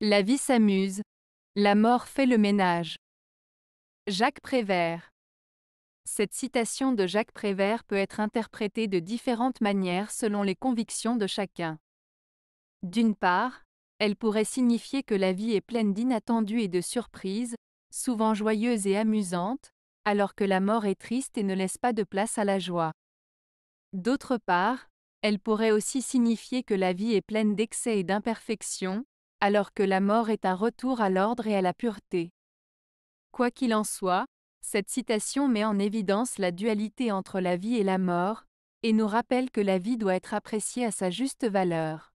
La vie s'amuse. La mort fait le ménage. Jacques Prévert. Cette citation de Jacques Prévert peut être interprétée de différentes manières selon les convictions de chacun. D'une part, elle pourrait signifier que la vie est pleine d'inattendus et de surprises, souvent joyeuses et amusantes, alors que la mort est triste et ne laisse pas de place à la joie. D'autre part, elle pourrait aussi signifier que la vie est pleine d'excès et d'imperfections, alors que la mort est un retour à l'ordre et à la pureté. Quoi qu'il en soit, cette citation met en évidence la dualité entre la vie et la mort, et nous rappelle que la vie doit être appréciée à sa juste valeur.